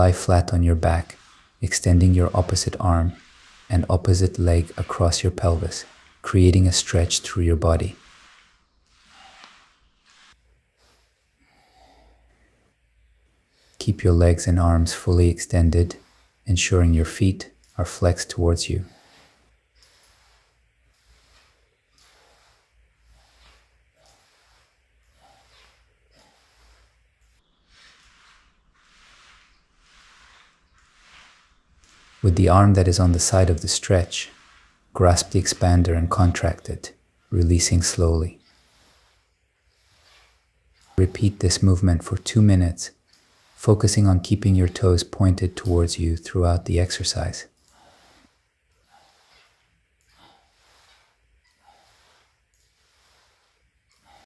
Lie flat on your back, extending your opposite arm and opposite leg across your pelvis, creating a stretch through your body. Keep your legs and arms fully extended, ensuring your feet are flexed towards you. With the arm that is on the side of the stretch, grasp the expander and contract it, releasing slowly. Repeat this movement for two minutes, focusing on keeping your toes pointed towards you throughout the exercise.